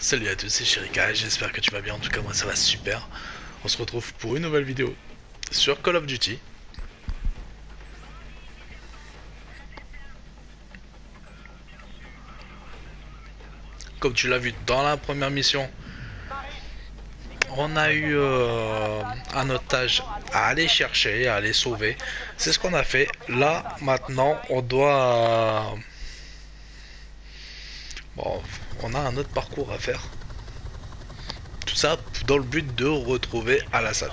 Salut à tous, c'est Shirika, j'espère que tu vas bien, en tout cas moi ça va super. On se retrouve pour une nouvelle vidéo sur Call of Duty. Comme tu l'as vu dans la première mission, on a eu euh, un otage à aller chercher, à aller sauver. C'est ce qu'on a fait. Là, maintenant, on doit... On a un autre parcours à faire. Tout ça dans le but de retrouver Al-Assad.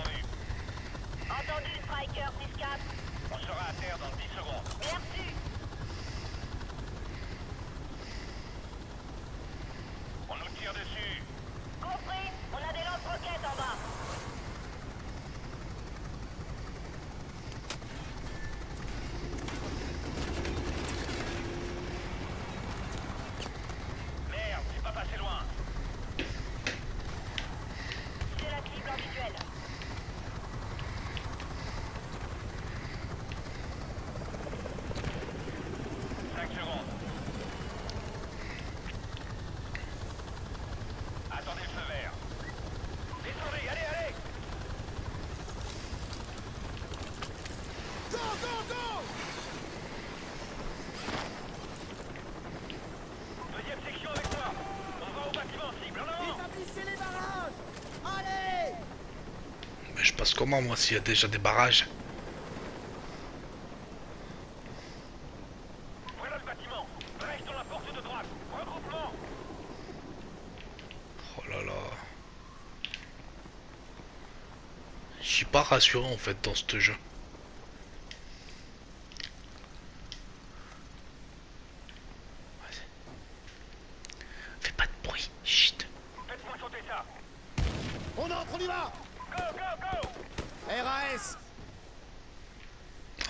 Comment moi s'il y a déjà des barrages Voilà le bâtiment. Reste dans la porte de droite. Regroupement. Oh là là. Je suis pas rassuré en fait dans ce jeu. Fais pas de bruit, chut. Faites-moi sauter ça On entre, on y va Go, go, go RAS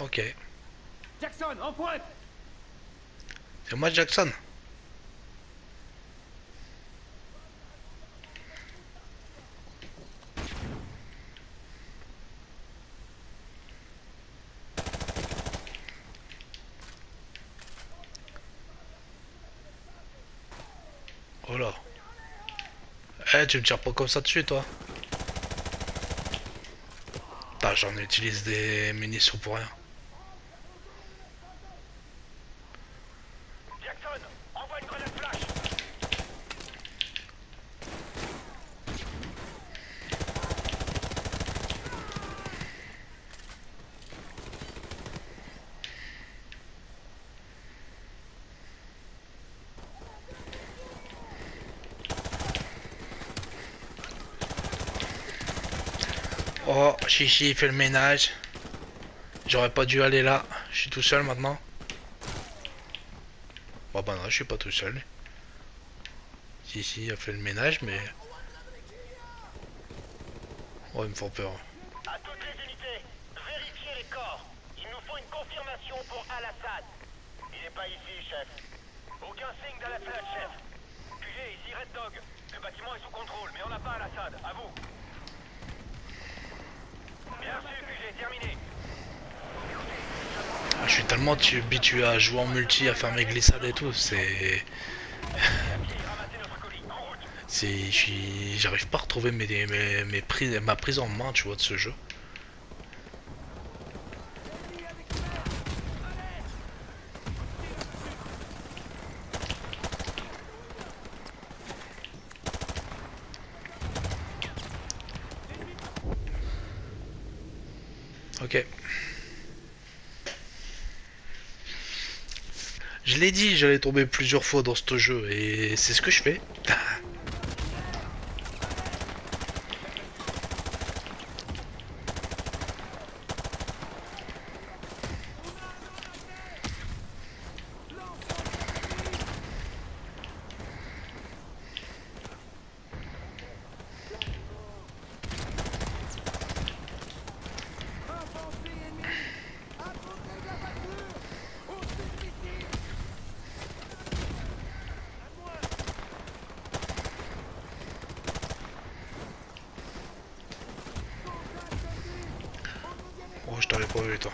Ok. Jackson, en pointe Jackson. Oh là. Eh, tu me tires pas comme ça dessus, toi. Putain, j'en utilise des munitions pour rien. Jackson, envoie une grenade flash Chichi fait le ménage. J'aurais pas dû aller là. Je suis tout seul maintenant. Bon bah non, je suis pas tout seul. Chichi a fait le ménage, mais... Oh, ils me font peur. À toutes les unités, vérifiez les corps Il nous faut une confirmation pour Al-Assad Il n'est pas ici, chef. Aucun signe d'Al-Assad, chef. QG, ici Red Dog. Le bâtiment est sous contrôle, mais on n'a pas Al-Assad. À vous. Bien reçu, QG, terminé. Je suis tellement tu- habitué à jouer en multi, à faire mes glissades et tout, c'est... J'arrive pas à retrouver mes, mes, mes prises, ma prise en main, tu vois, de ce jeu. Ok. Je l'ai dit, j'allais tomber plusieurs fois dans ce jeu et c'est ce que je fais. Oh, je t'avais pas vu, toi.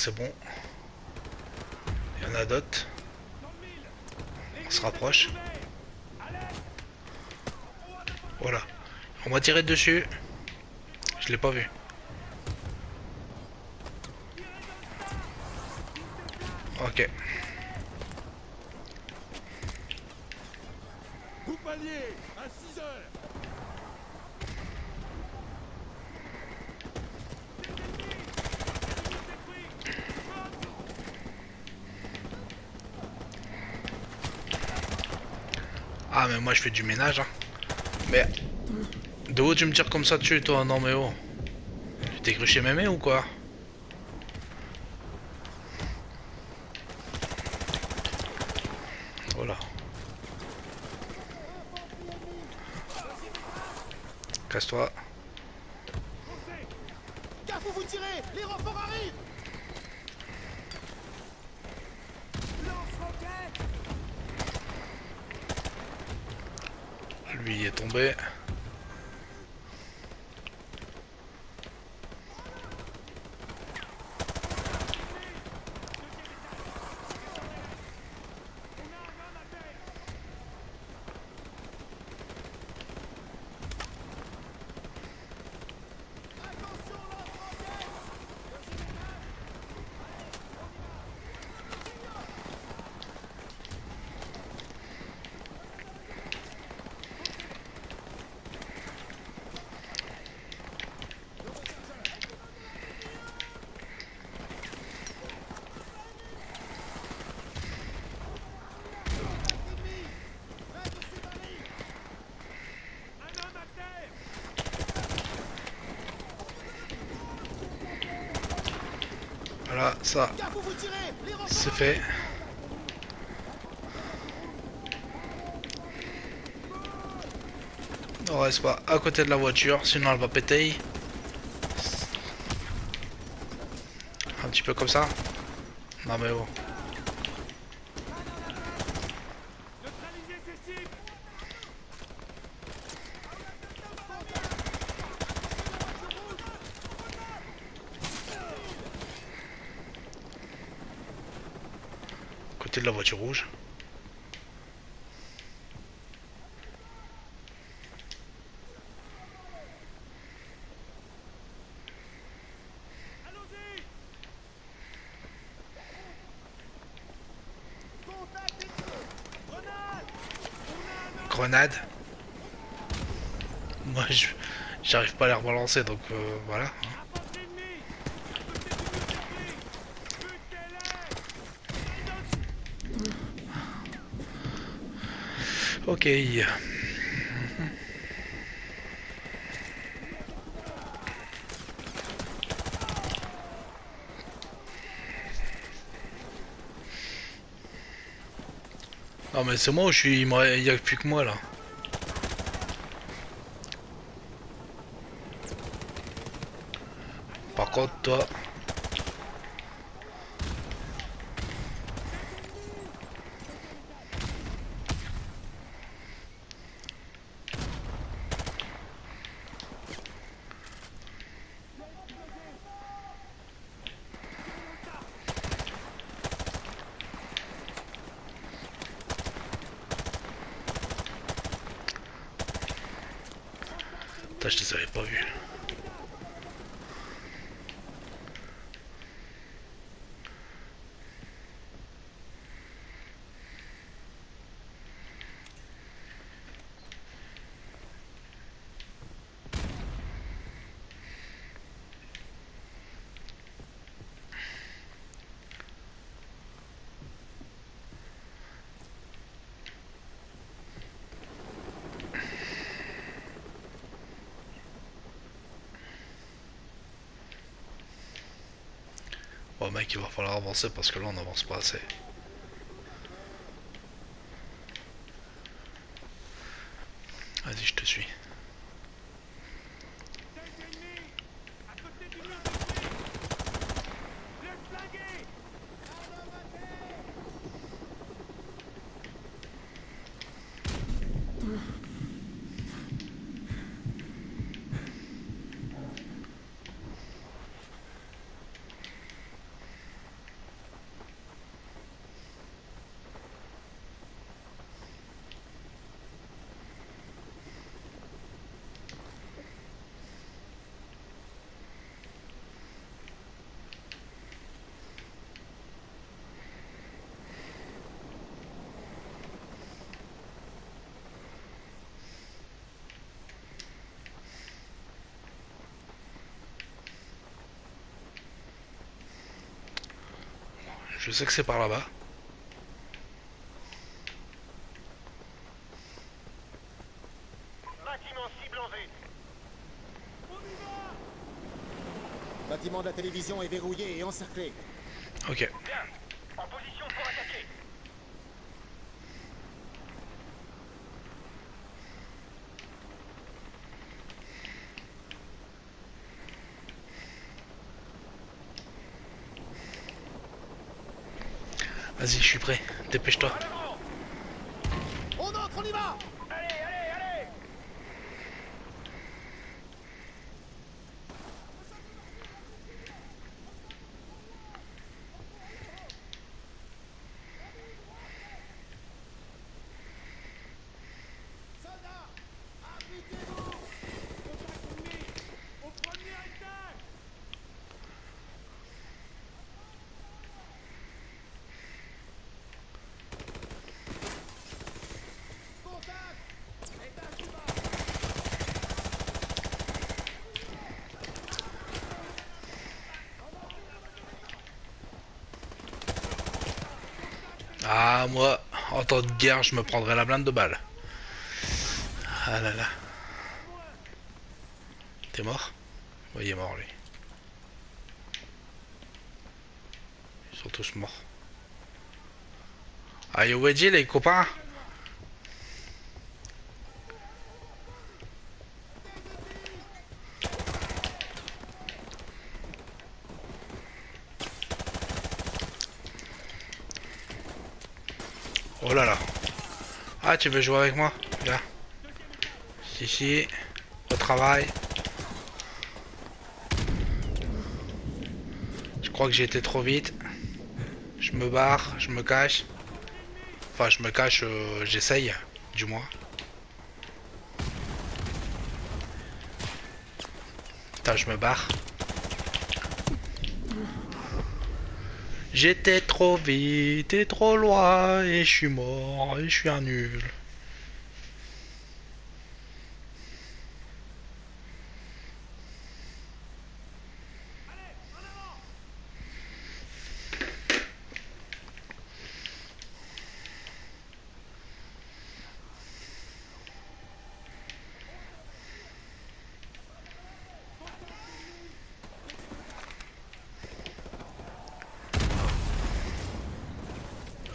C'est bon. Il y en a d'autres. On se rapproche. Voilà. On va tirer dessus. Je l'ai pas vu. Ok. Palier à 6 heures. Ah mais moi je fais du ménage hein. Mais de où tu me tires comme ça dessus toi Non mais oh Tu t'es cruché mémé ou quoi Voilà Casse-toi Gaffe où vous tirez Les renforts arrivent Lui il est tombé Un homme à terre Ça. C'est fait. On reste pas à côté de la voiture sinon elle va péter. Un petit peu comme ça. Non mais oh De la voiture rouge. Grenade. Moi j'arrive pas à les rebalancer donc euh, voilà Apporte ennemi À côté du mur Butez-les Ok. Non mais c'est moi ou je suis... Il me- il y a plus que moi là. Par contre toi... Putain, je les avais pas vus. Bon mec, il va falloir avancer parce que là on avance pas assez. Vas-y, je te suis. Tête ennemie À côté du mur de feu Les flinguer Je sais que c'est par là-bas. Bâtiment cible en vue. Bâtiment de la télévision est verrouillé et encerclé. Ok. Bien. En position pour attaquer. Vas-y, je suis prêt. Dépêche-toi. On entre, on y va Allez, allez, allez Soldats Appliquez-vous Contact ennemi Au premier étage Contact Étage du bas Ah, moi, en temps de guerre, je me prendrais la blinde de balles. Ah là là. T'es mort? Oui, il est mort, lui. Ils sont tous morts. Ah, yo, Wedgie, les copains Oh là là. Ah, tu veux jouer avec moi? Viens. Si, si. Au travail. Je crois que j'ai été trop vite. Je me barre, je me cache. Enfin, je me cache, euh, j'essaye, du moins. Putain, je me barre. J'étais trop vite et trop loin et je suis mort et je suis un nul.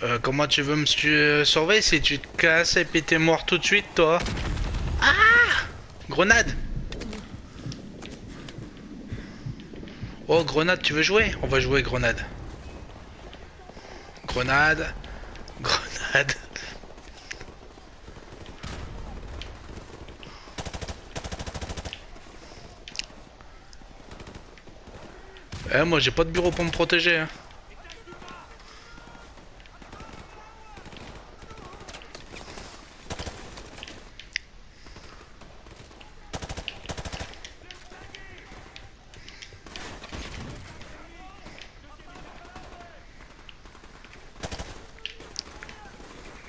Euh, comment tu veux me su- euh, si tu te casses et puis t'es mort tout de suite, toi? Ah Grenade Oh, grenade, tu veux jouer? On va jouer grenade. Grenade. Grenade. Eh, moi j'ai pas de bureau pour me protéger. Hein.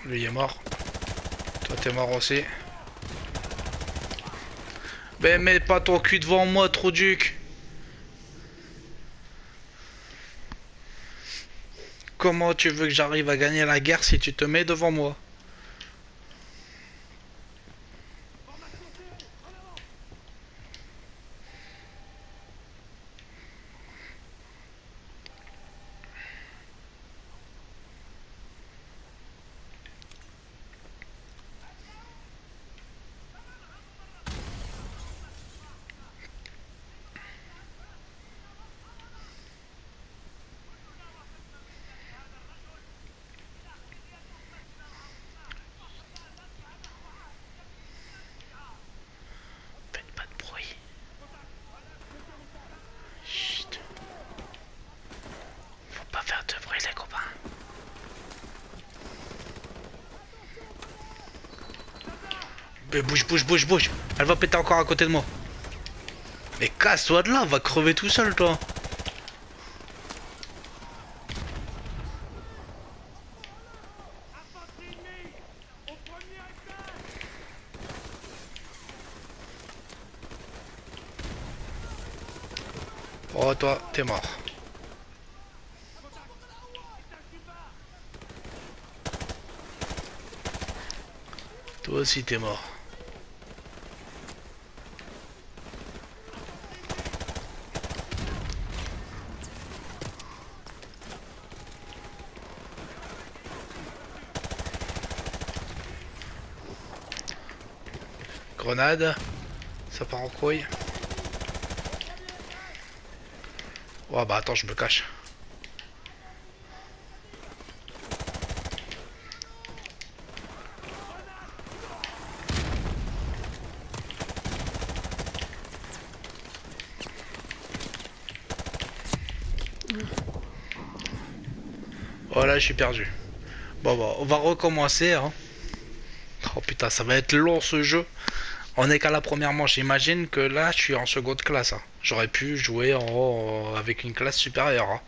Lui est mort. Toi t'es mort aussi. Ben mets pas ton cul devant moi, trop duc. Comment tu veux que j'arrive à gagner la guerre si tu te mets devant moi? Mais bouge, bouge, bouge, bouge. Elle va péter encore à côté de moi. Mais casse-toi de là, va crever tout seul, toi. Oh toi, t'es mort. Toi aussi t'es mort. Grenade. Ça part en couille. Oh bah attends, je me cache. Oh là, je suis perdu. Bon, bon, on va recommencer. Hein. Oh putain, ça va être long ce jeu. On est qu'à la première manche. J'imagine que là, je suis en seconde classe. hein. J'aurais pu jouer en, avec une classe supérieure. hein.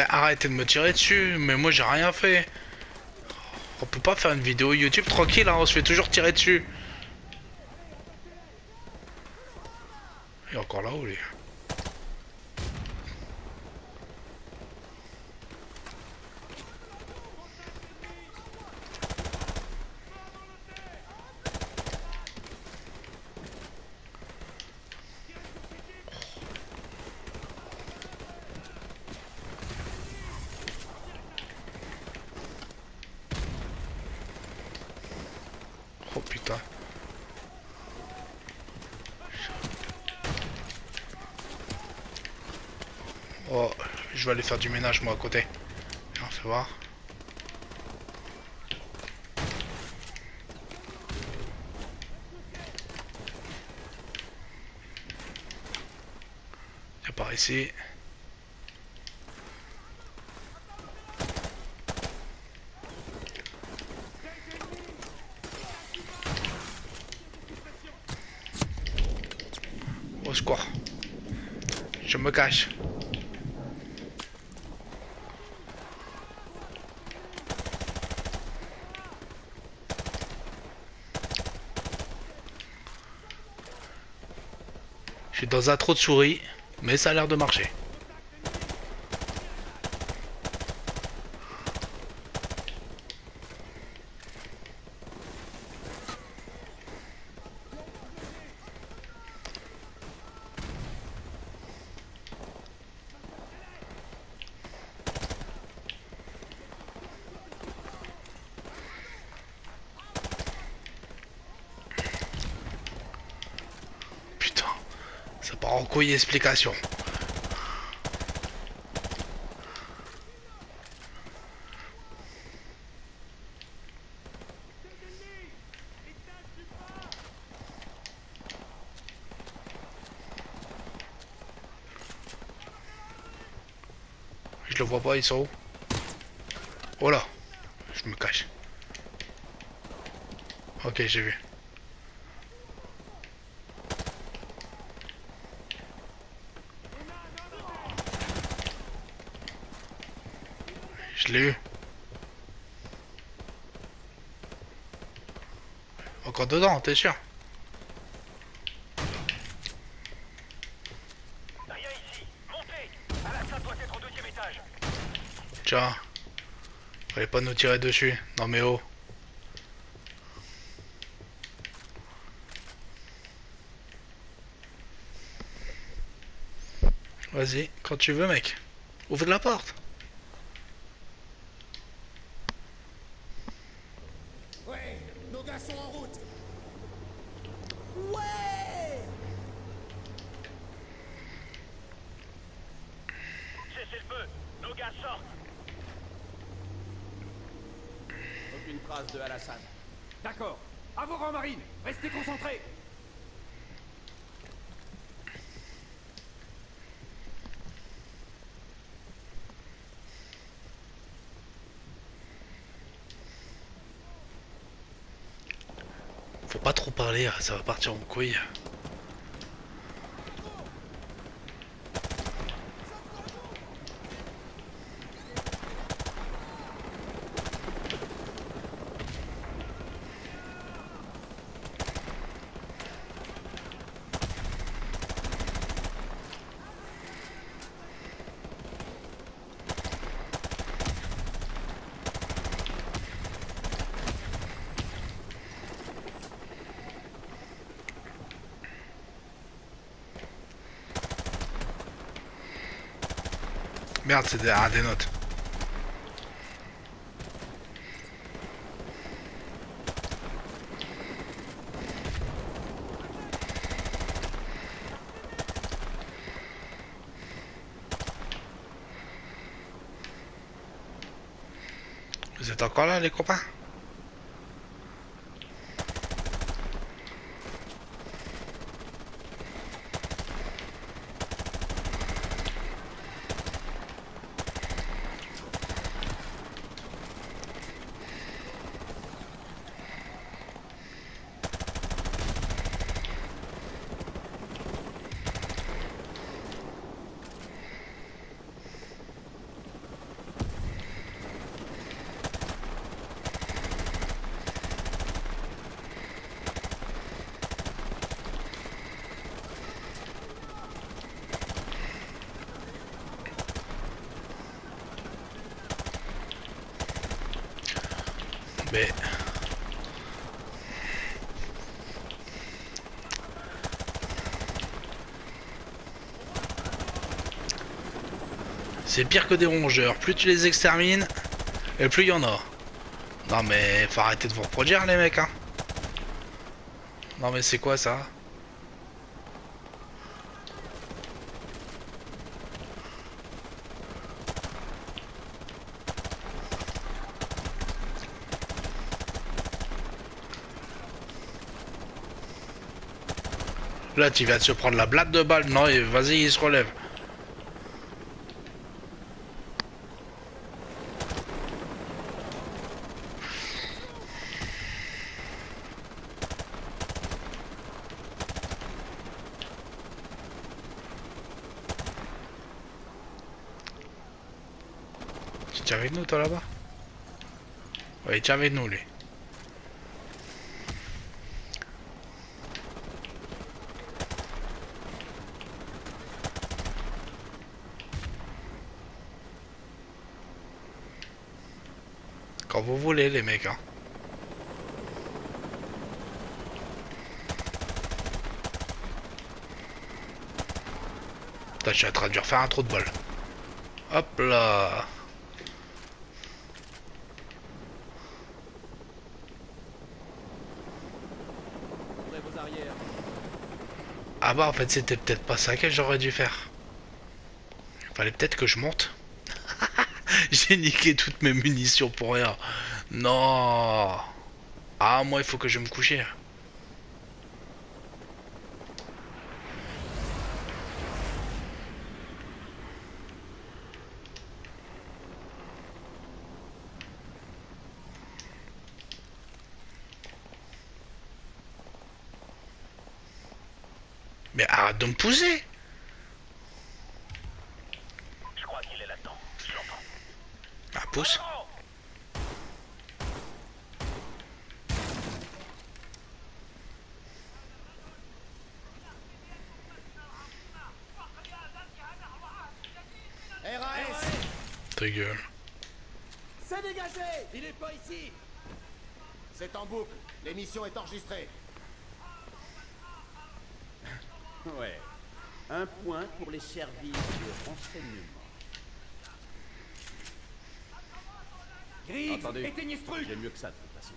Ben arrêtez de me tirer dessus, mais moi j'ai rien fait. On peut pas faire une vidéo YouTube tranquille, hein, on se fait toujours tirer dessus. Il est encore là-haut lui. Oh putain. Oh, je vais aller faire du ménage moi à côté. On fait voir. Y'a par ici. Au secours. Je me cache. Je suis dans un trou de souris, mais ça a l'air de marcher. Putain, ça part en couille explication. Je le vois pas, ils sont où? Oh là, je me cache. Ok, j'ai vu. Je l'ai eu. Encore dedans, t'es sûr? Rien ici. Montez Alassane doit être au deuxième étage. Tiens. Fallait pas nous tirer dessus. Non mais oh. Vas-y, quand tu veux mec. Ouvre la porte. Ouais, nos gars sont en route. Ouais Cessez le feu. Nos gars sortent. Aucune trace de Alassane. D'accord. À vos rangs, Marine. Restez concentrés. Faut pas trop parler, ça va partir en couille. Merde, c'est des, ah, des notes. Vous êtes encore là, les copains Mais... C'est pire que des rongeurs. Plus tu les extermines, et plus il y en a. Non mais faut arrêter de vous reproduire les mecs hein. Non mais c'est quoi ça? Là tu viens de se prendre la blatte de balle. Non et vas-y il se relève. Tiens avec nous toi là-bas Oui, tiens avec nous lui. Quand vous voulez les mecs hein. Putain, je suis en train de refaire un trou de balle. Hop là Ah bah en fait c'était peut-être pas ça que j'aurais dû faire. Fallait peut-être que je monte. J'ai niqué toutes mes munitions pour rien. Non. Ah moi il faut que je me coucher. Mais arrête de me pousser Je crois qu'il est là-dedans. Je l'entends. Ah pousse RAS Ta gueule. C'est dégagé Il est pas ici C'est en boucle. L'émission est enregistrée. Ouais. Un point pour les services de renseignement. Gris, Attendez. éteignez ce truc J'ai mieux que ça de toute façon.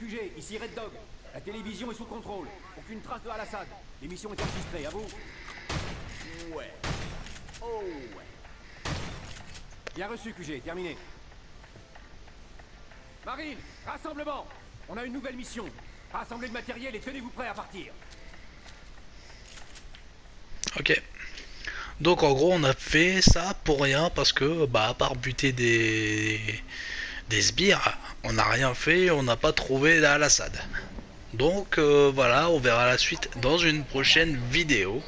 QG, ici Red Dog. La télévision est sous contrôle. Aucune trace de Al-Assad. L'émission est enregistrée, à vous. Ouais. Oh ouais. Bien reçu, QG, terminé. Marine, rassemblement On a une nouvelle mission. Rassemblez le matériel et tenez-vous prêts à partir. Ok. Donc en gros on a fait ça pour rien parce que bah à part buter des sbires, on n'a rien fait, on n'a pas trouvé Al-Assad. Donc euh, voilà, on verra la suite dans une prochaine vidéo.